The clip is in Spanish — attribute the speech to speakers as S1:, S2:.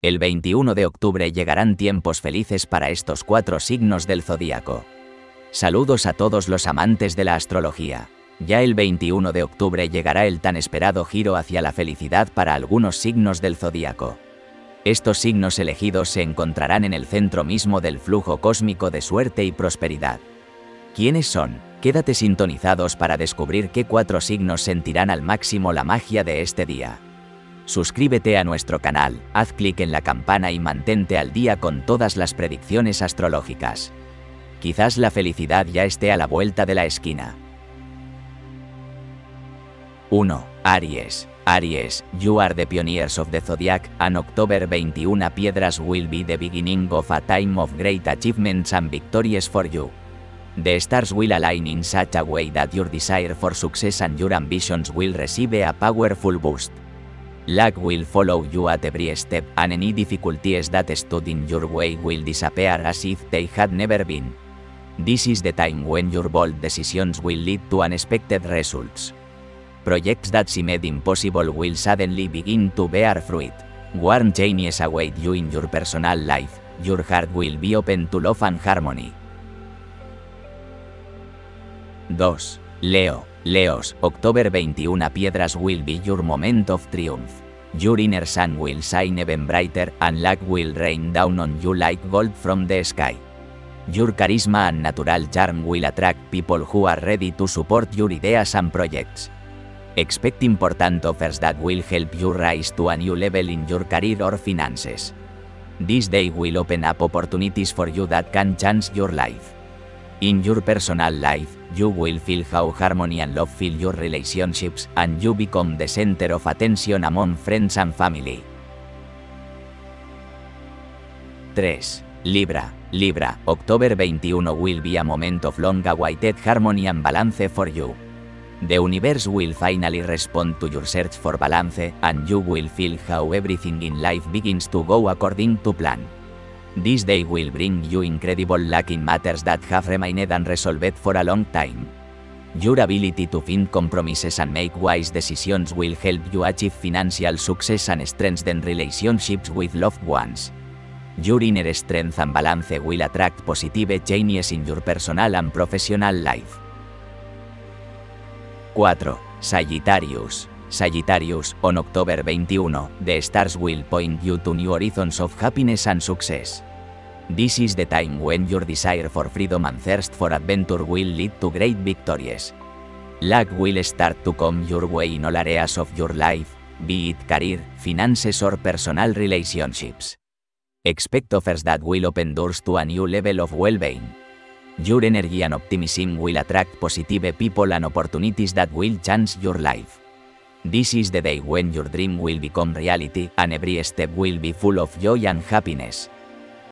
S1: El 21 de octubre llegarán tiempos felices para estos cuatro signos del zodíaco. Saludos a todos los amantes de la astrología. Ya el 21 de octubre llegará el tan esperado giro hacia la felicidad para algunos signos del zodíaco. Estos signos elegidos se encontrarán en el centro mismo del flujo cósmico de suerte y prosperidad. ¿Quiénes son? Quédate sintonizados para descubrir qué cuatro signos sentirán al máximo la magia de este día. Suscríbete a nuestro canal, haz clic en la campana y mantente al día con todas las predicciones astrológicas. Quizás la felicidad ya esté a la vuelta de la esquina. 1. Aries. Aries, you are the pioneers of the zodiac, and October 21 piedras will be the beginning of a time of great achievements and victories for you. The stars will align in such a way that your desire for success and your ambitions will receive a powerful boost. Luck will follow you at every step, and any difficulties that stood in your way will disappear as if they had never been. This is the time when your bold decisions will lead to unexpected results. Projects that seemed impossible will suddenly begin to bear fruit. Warm changes await you in your personal life, your heart will be open to love and harmony. 2. Leo. Leos, October 21 Piedras will be your moment of triumph. Your inner sun will shine even brighter, and luck will rain down on you like gold from the sky. Your charisma and natural charm will attract people who are ready to support your ideas and projects. Expect important offers that will help you rise to a new level in your career or finances. This day will open up opportunities for you that can change your life. In your personal life, you will feel how harmony and love fill your relationships, and you become the center of attention among friends and family. 3. Libra. Libra, October 21 will be a moment of long awaited harmony and balance for you. The universe will finally respond to your search for balance, and you will feel how everything in life begins to go according to plan. This day will bring you incredible luck in matters that have remained unresolved for a long time. Your ability to find compromises and make wise decisions will help you achieve financial success and strengthen relationships with loved ones. Your inner strength and balance will attract positive changes in your personal and professional life. 4. Sagittarius. Sagittarius, on October 21, the stars will point you to new horizons of happiness and success. This is the time when your desire for freedom and thirst for adventure will lead to great victories. Luck will start to come your way in all areas of your life, be it career, finances or personal relationships. Expect offers that will open doors to a new level of well-being. Your energy and optimism will attract positive people and opportunities that will change your life. This is the day when your dream will become reality and every step will be full of joy and happiness.